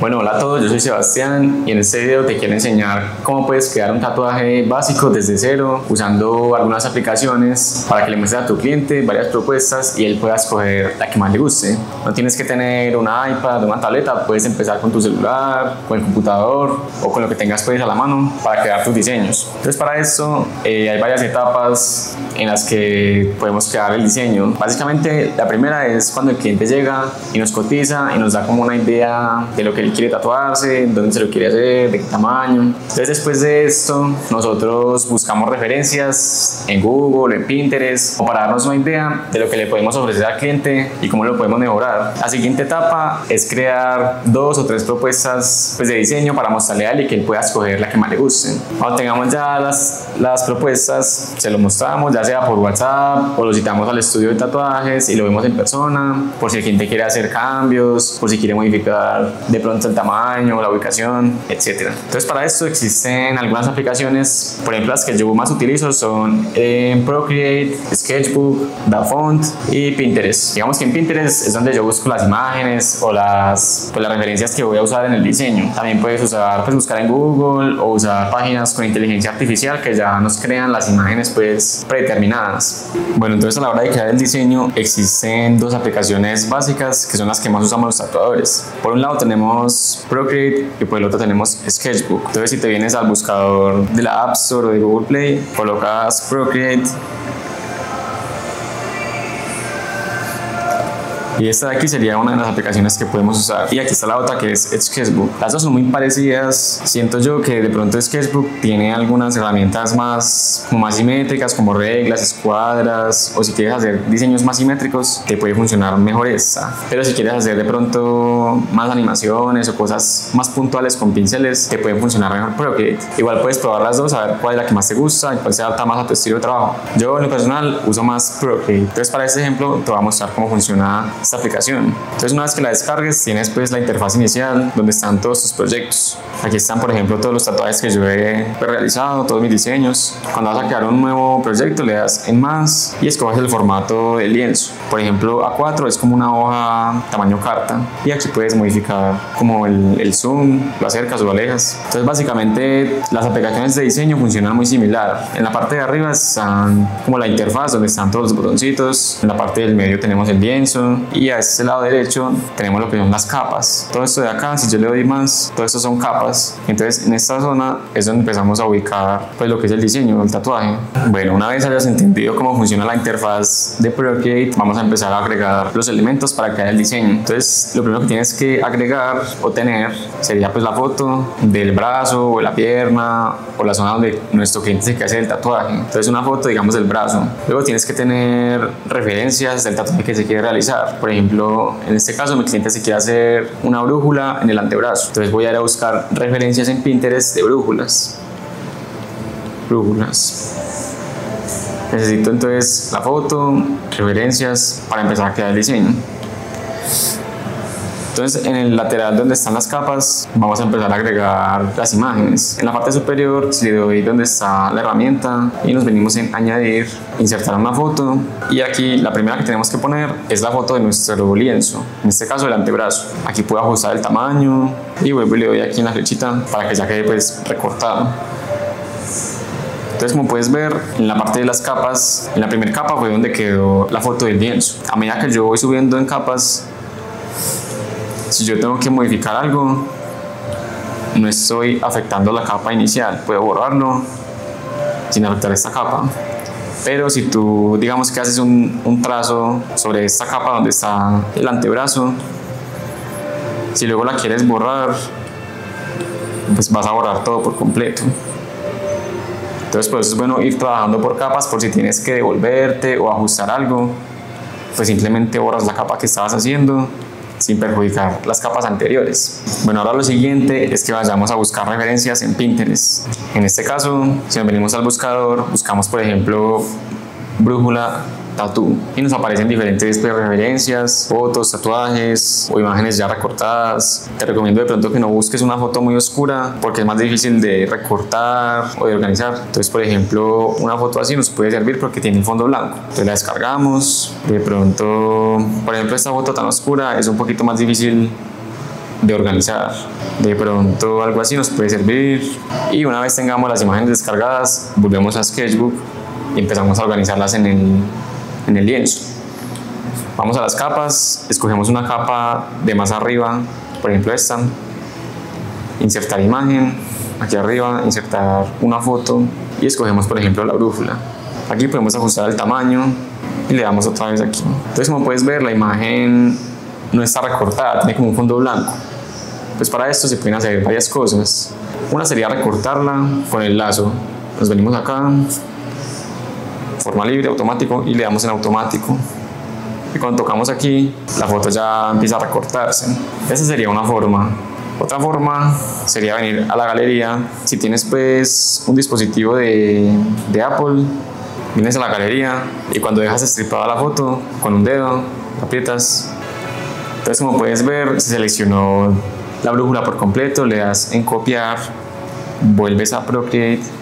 Bueno, hola a todos, yo soy Sebastián y en este video te quiero enseñar cómo puedes crear un tatuaje básico desde cero usando algunas aplicaciones para que le muestres a tu cliente varias propuestas y él pueda escoger la que más le guste. No tienes que tener una iPad o una tableta, puedes empezar con tu celular, con el computador o con lo que tengas pues a la mano para crear tus diseños. Entonces para esto eh, hay varias etapas en las que podemos crear el diseño. Básicamente la primera es cuando el cliente llega y nos cotiza y nos da como una idea de lo que él quiere tatuarse, dónde se lo quiere hacer, de qué tamaño. Entonces después de esto nosotros buscamos referencias en Google, en Pinterest, o para darnos una idea de lo que le podemos ofrecer al cliente y cómo lo podemos mejorar. La siguiente etapa es crear dos o tres propuestas pues, de diseño para mostrarle a él y que él pueda escoger la que más le guste. Cuando tengamos ya las, las propuestas, se lo mostramos, ya sea por WhatsApp o lo citamos al estudio de tatuajes y lo vemos en persona, por si el cliente quiere hacer cambios, por si quiere modificar de pronto el tamaño, la ubicación, etcétera. Entonces para esto existen algunas aplicaciones, por ejemplo las que yo más utilizo son eh, Procreate, Sketchbook, DaFont y Pinterest. Digamos que en Pinterest es donde yo busco las imágenes o las, pues, las referencias que voy a usar en el diseño. También puedes usar, pues buscar en Google o usar páginas con inteligencia artificial que ya nos crean las imágenes pues predeterminadas. Bueno, entonces a la hora de crear el diseño existen dos aplicaciones básicas que son las que más usamos los tatuadores. Por un lado tenemos Procreate y por el otro tenemos Sketchbook. Entonces si te vienes al buscador de la App Store o de Google Play, colocas Procreate Y esta de aquí sería una de las aplicaciones que podemos usar. Y aquí está la otra que es Sketchbook. Las dos son muy parecidas. Siento yo que de pronto Sketchbook tiene algunas herramientas más, más simétricas, como reglas, escuadras, o si quieres hacer diseños más simétricos, te puede funcionar mejor esta. Pero si quieres hacer de pronto más animaciones o cosas más puntuales con pinceles, te pueden funcionar mejor Procreate. Igual puedes probar las dos, a ver cuál es la que más te gusta y cuál se adapta más a tu estilo de trabajo. Yo en lo personal uso más Procreate. Entonces para este ejemplo te voy a mostrar cómo funciona esta aplicación. Entonces una vez que la descargues tienes pues la interfaz inicial donde están todos tus proyectos. Aquí están por ejemplo todos los tatuajes que yo he realizado, todos mis diseños. Cuando vas a crear un nuevo proyecto le das en más y escoges el formato de lienzo. Por ejemplo A4 es como una hoja tamaño carta y aquí puedes modificar como el, el zoom, lo acercas o lo alejas. Entonces básicamente las aplicaciones de diseño funcionan muy similar. En la parte de arriba están como la interfaz donde están todos los botoncitos. En la parte del medio tenemos el lienzo y a este lado derecho tenemos lo que son las capas. Todo esto de acá, si yo le doy más, todo esto son capas. Entonces en esta zona es donde empezamos a ubicar pues lo que es el diseño del tatuaje. Bueno, una vez hayas entendido cómo funciona la interfaz de Procreate, vamos a empezar a agregar los elementos para crear el diseño. Entonces lo primero que tienes que agregar o tener sería pues la foto del brazo o la pierna o la zona donde nuestro cliente se quiere hacer el tatuaje. Entonces una foto digamos del brazo. Luego tienes que tener referencias del tatuaje que se quiere realizar. Por ejemplo, en este caso mi cliente se quiere hacer una brújula en el antebrazo. Entonces voy a ir a buscar referencias en Pinterest de brújulas. Brújulas. Necesito entonces la foto, referencias para empezar a crear el diseño. Entonces en el lateral donde están las capas vamos a empezar a agregar las imágenes. En la parte superior si le doy donde está la herramienta y nos venimos en añadir, insertar una foto y aquí la primera que tenemos que poner es la foto de nuestro lienzo, en este caso el antebrazo. Aquí puedo ajustar el tamaño y vuelvo y le doy aquí en la flechita para que ya quede pues recortado. Entonces, como puedes ver, en la parte de las capas, en la primera capa fue donde quedó la foto del lienzo. A medida que yo voy subiendo en capas, si yo tengo que modificar algo, no estoy afectando la capa inicial. Puedo borrarlo sin afectar esta capa. Pero si tú, digamos que haces un, un trazo sobre esta capa donde está el antebrazo, si luego la quieres borrar, pues vas a borrar todo por completo. Entonces, por eso es bueno ir trabajando por capas, por si tienes que devolverte o ajustar algo, pues simplemente borras la capa que estabas haciendo sin perjudicar las capas anteriores. Bueno, ahora lo siguiente es que vayamos a buscar referencias en Pinterest. En este caso, si nos venimos al buscador, buscamos por ejemplo brújula tatu y nos aparecen diferentes referencias, fotos, tatuajes o imágenes ya recortadas. Te recomiendo de pronto que no busques una foto muy oscura porque es más difícil de recortar o de organizar. Entonces, por ejemplo, una foto así nos puede servir porque tiene un fondo blanco. Entonces la descargamos. De pronto, por ejemplo, esta foto tan oscura es un poquito más difícil de organizar. De pronto algo así nos puede servir. Y una vez tengamos las imágenes descargadas, volvemos a Sketchbook y empezamos a organizarlas en el, en el lienzo. Vamos a las capas, escogemos una capa de más arriba, por ejemplo esta, insertar imagen, aquí arriba, insertar una foto y escogemos por ejemplo la brújula. Aquí podemos ajustar el tamaño y le damos otra vez aquí. Entonces como puedes ver la imagen no está recortada, tiene como un fondo blanco. Pues para esto se pueden hacer varias cosas. Una sería recortarla con el lazo. Nos venimos acá, forma libre, automático y le damos en automático. Y cuando tocamos aquí, la foto ya empieza a recortarse. Esa sería una forma. Otra forma sería venir a la galería. Si tienes pues un dispositivo de, Apple, vienes a la galería y cuando dejas estripada la foto con un dedo, aprietas. Entonces como puedes ver, se seleccionó la brújula por completo, le das en copiar, vuelves a Procreate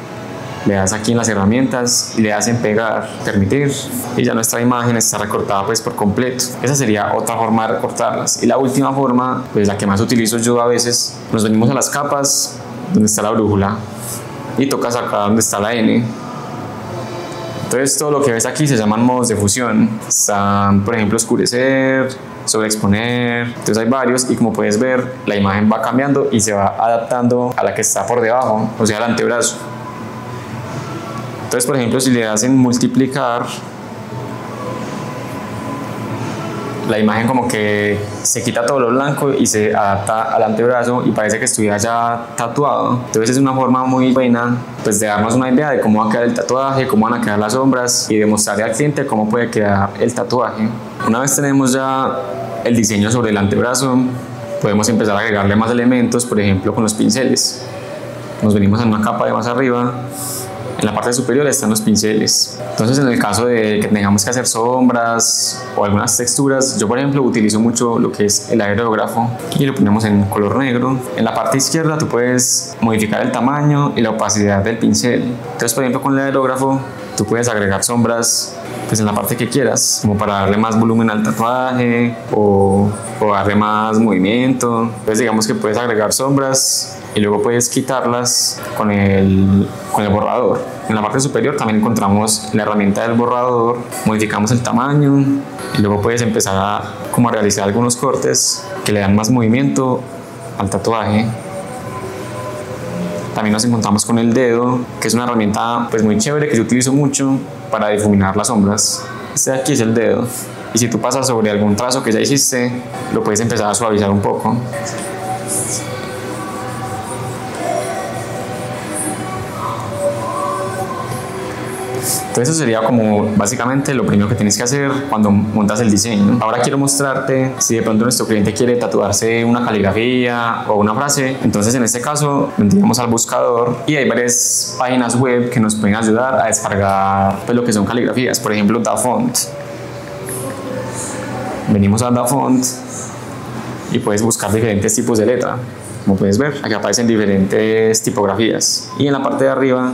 le das aquí en las herramientas y le das en pegar, permitir y ya nuestra imagen está recortada pues por completo. Esa sería otra forma de recortarlas. Y la última forma, pues la que más utilizo yo a veces, nos venimos a las capas donde está la brújula y tocas acá donde está la N. Entonces todo lo que ves aquí se llaman modos de fusión. Están, por ejemplo, oscurecer, sobreexponer, entonces hay varios y como puedes ver la imagen va cambiando y se va adaptando a la que está por debajo, o sea al antebrazo. Entonces, por ejemplo, si le hacen multiplicar, la imagen como que se quita todo lo blanco y se adapta al antebrazo y parece que estuviera ya tatuado. Entonces es una forma muy buena pues de darnos una idea de cómo va a quedar el tatuaje, cómo van a quedar las sombras y demostrarle al cliente cómo puede quedar el tatuaje. Una vez tenemos ya el diseño sobre el antebrazo, podemos empezar a agregarle más elementos, por ejemplo con los pinceles. Nos venimos a una capa de más arriba en la parte superior están los pinceles. Entonces, en el caso de que tengamos que hacer sombras o algunas texturas, yo por ejemplo utilizo mucho lo que es el aerógrafo y lo ponemos en color negro. En la parte izquierda tú puedes modificar el tamaño y la opacidad del pincel. Entonces, por ejemplo, con el aerógrafo tú puedes agregar sombras pues en la parte que quieras, como para darle más volumen al tatuaje o, o darle más movimiento. Entonces digamos que puedes agregar sombras y luego puedes quitarlas con el, con el borrador. En la parte superior también encontramos la herramienta del borrador, modificamos el tamaño y luego puedes empezar a, como a realizar algunos cortes que le dan más movimiento al tatuaje. También nos encontramos con el dedo, que es una herramienta pues muy chévere que yo utilizo mucho para difuminar las sombras. Este de aquí es el dedo. Y si tú pasas sobre algún trazo que ya hiciste, lo puedes empezar a suavizar un poco. Eso sería como básicamente lo primero que tienes que hacer cuando montas el diseño. Ahora quiero mostrarte si de pronto nuestro cliente quiere tatuarse una caligrafía o una frase. Entonces en este caso vendríamos al buscador y hay varias páginas web que nos pueden ayudar a descargar pues, lo que son caligrafías. Por ejemplo, DaFont. Venimos a DaFont y puedes buscar diferentes tipos de letra. Como puedes ver, aquí aparecen diferentes tipografías. Y en la parte de arriba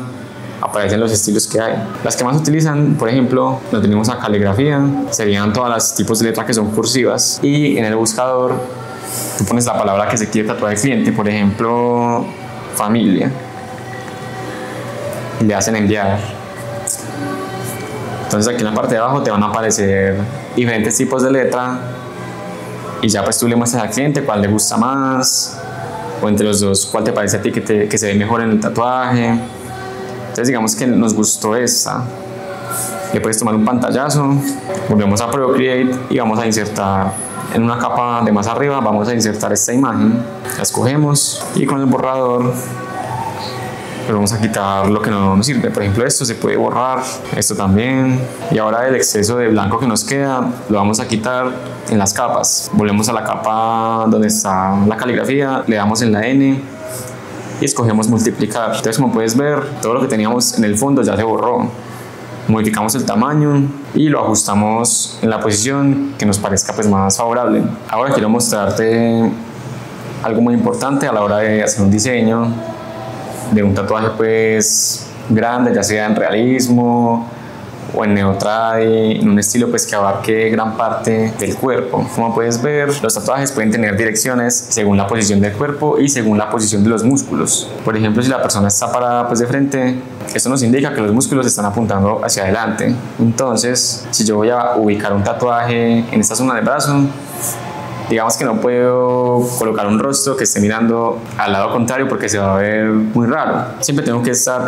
aparecen los estilos que hay. Las que más utilizan, por ejemplo, nos tenemos a caligrafía, serían todas las tipos de letras que son cursivas y en el buscador tú pones la palabra que se quiere tatuar el cliente, por ejemplo, familia, y le hacen enviar. Entonces aquí en la parte de abajo te van a aparecer diferentes tipos de letra y ya pues tú le muestras al cliente cuál le gusta más o entre los dos cuál te parece a ti que, que se ve mejor en el tatuaje entonces digamos que nos gustó esta. Le puedes tomar un pantallazo, volvemos a Procreate y vamos a insertar en una capa de más arriba, vamos a insertar esta imagen, la escogemos y con el borrador vamos a quitar lo que no nos sirve. Por ejemplo, esto se puede borrar, esto también. Y ahora el exceso de blanco que nos queda lo vamos a quitar en las capas. Volvemos a la capa donde está la caligrafía, le damos en la N escogemos multiplicar. Entonces como puedes ver, todo lo que teníamos en el fondo ya se borró. Modificamos el tamaño y lo ajustamos en la posición que nos parezca pues más favorable. Ahora quiero mostrarte algo muy importante a la hora de hacer un diseño de un tatuaje pues grande, ya sea en realismo o en neotradi, en un estilo pues que abarque gran parte del cuerpo. Como puedes ver, los tatuajes pueden tener direcciones según la posición del cuerpo y según la posición de los músculos. Por ejemplo, si la persona está parada pues de frente, esto nos indica que los músculos están apuntando hacia adelante. Entonces, si yo voy a ubicar un tatuaje en esta zona del brazo, digamos que no puedo colocar un rostro que esté mirando al lado contrario porque se va a ver muy raro. Siempre tengo que estar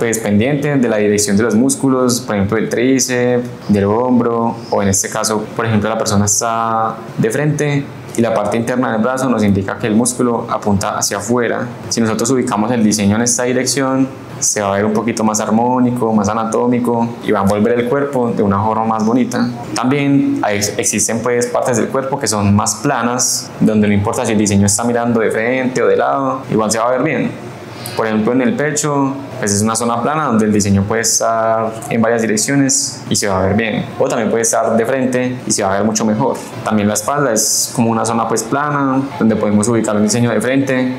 pues, pendiente de la dirección de los músculos, por ejemplo, del tríceps, del hombro, o en este caso, por ejemplo, la persona está de frente y la parte interna del brazo nos indica que el músculo apunta hacia afuera. Si nosotros ubicamos el diseño en esta dirección, se va a ver un poquito más armónico, más anatómico y va a envolver el cuerpo de una forma más bonita. También existen pues partes del cuerpo que son más planas, donde no importa si el diseño está mirando de frente o de lado, igual se va a ver bien. Por ejemplo, en el pecho, pues es una zona plana donde el diseño puede estar en varias direcciones y se va a ver bien. O también puede estar de frente y se va a ver mucho mejor. También la espalda es como una zona pues plana donde podemos ubicar un diseño de frente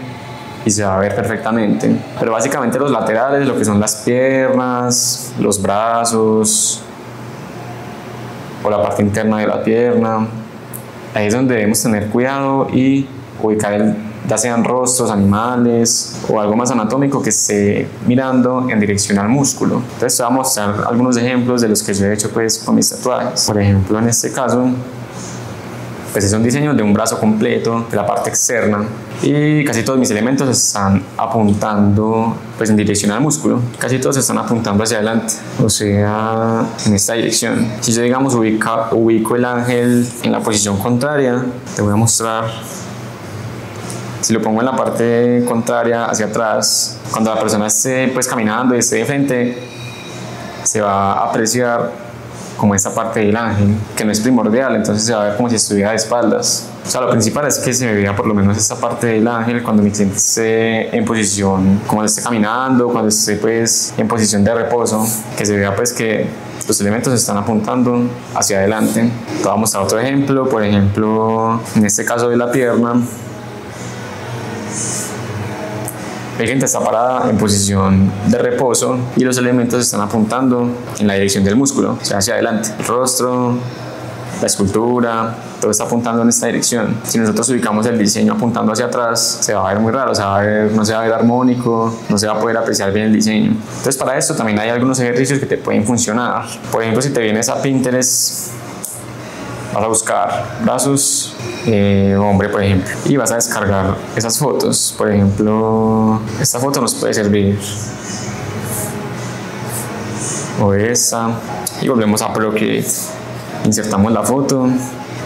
y se va a ver perfectamente. Pero básicamente los laterales, lo que son las piernas, los brazos o la parte interna de la pierna, ahí es donde debemos tener cuidado y ubicar el, ya sean rostros, animales o algo más anatómico que esté mirando en dirección al músculo. Entonces te voy a mostrar algunos ejemplos de los que yo he hecho pues con mis tatuajes. Por ejemplo, en este caso, pues es un diseño de un brazo completo, de la parte externa y casi todos mis elementos están apuntando pues en dirección al músculo casi todos están apuntando hacia adelante o sea en esta dirección si yo digamos ubica, ubico el ángel en la posición contraria te voy a mostrar si lo pongo en la parte contraria hacia atrás cuando la persona esté pues caminando y esté de frente se va a apreciar como esta parte del ángel, que no es primordial, entonces se va a ver como si estuviera de espaldas. O sea, lo principal es que se vea por lo menos esta parte del ángel cuando mi cliente esté en posición, cuando esté caminando, cuando esté pues en posición de reposo, que se vea pues que los elementos están apuntando hacia adelante. Te voy a mostrar otro ejemplo, por ejemplo, en este caso de la pierna, la gente está parada en posición de reposo y los elementos están apuntando en la dirección del músculo, o sea, hacia adelante. El rostro, la escultura, todo está apuntando en esta dirección. Si nosotros ubicamos el diseño apuntando hacia atrás, se va a ver muy raro, se va a ver, no se va a ver armónico, no se va a poder apreciar bien el diseño. Entonces para esto también hay algunos ejercicios que te pueden funcionar. Por ejemplo, si te vienes a Pinterest vas a buscar brazos eh, hombre, por ejemplo, y vas a descargar esas fotos. Por ejemplo, esta foto nos puede servir. O esta. Y volvemos a Procreate. Insertamos la foto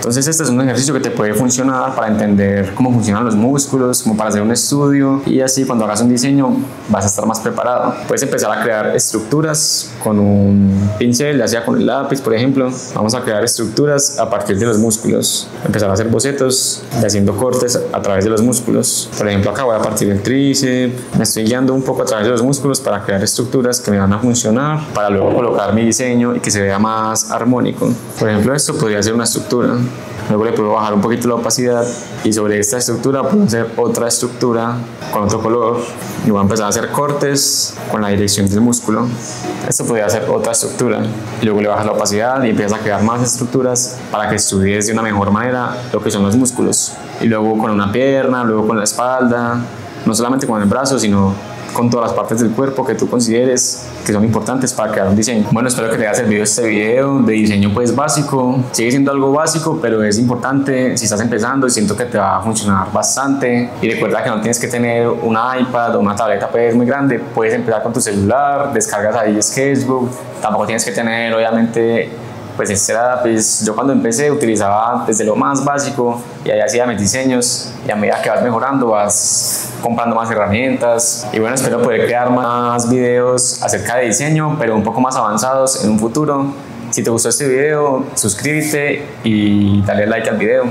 entonces este es un ejercicio que te puede funcionar para entender cómo funcionan los músculos, como para hacer un estudio y así cuando hagas un diseño vas a estar más preparado. Puedes empezar a crear estructuras con un pincel, ya sea con el lápiz, por ejemplo. Vamos a crear estructuras a partir de los músculos. Empezar a hacer bocetos y haciendo cortes a través de los músculos. Por ejemplo, acá voy a partir del tríceps. Me estoy guiando un poco a través de los músculos para crear estructuras que me van a funcionar para luego colocar mi diseño y que se vea más armónico. Por ejemplo, esto podría ser una estructura. Luego le puedo bajar un poquito la opacidad y sobre esta estructura puedo hacer otra estructura con otro color y voy a empezar a hacer cortes con la dirección del músculo. Esto podría ser otra estructura y luego le bajas la opacidad y empiezas a crear más estructuras para que estudies de una mejor manera lo que son los músculos. Y luego con una pierna, luego con la espalda, no solamente con el brazo, sino con todas las partes del cuerpo que tú consideres que son importantes para crear un diseño. Bueno, espero que te haya servido este video de diseño pues básico. Sigue siendo algo básico, pero es importante si estás empezando y siento que te va a funcionar bastante. Y recuerda que no tienes que tener un iPad o una tableta pues muy grande. Puedes empezar con tu celular, descargas ahí Sketchbook. Tampoco tienes que tener obviamente pues este lápiz, yo cuando empecé utilizaba desde lo más básico y ahí hacía mis diseños y a medida que vas mejorando vas comprando más herramientas y bueno espero poder crear más videos acerca de diseño pero un poco más avanzados en un futuro. Si te gustó este video suscríbete y dale like al video